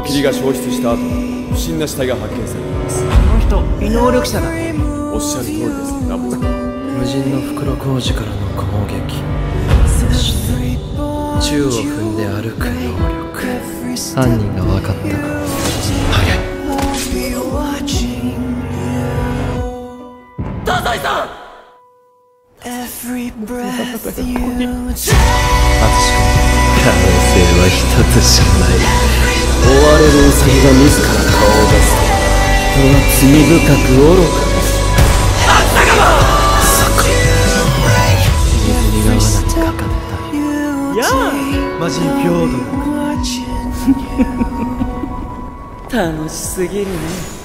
の霧が消失した後不審な死体が発見されています。この人異能力者だ。おっしゃる通りです。ラボ無人の袋小路からの攻撃。そして宙を踏んで歩く能力。犯人が分かった。早い 可能性は一つしかない。追わが自ら顔を出す。とは罪深く愚か。ですあったか。もそにが罠にかかったやあ魔人平等楽しすぎるね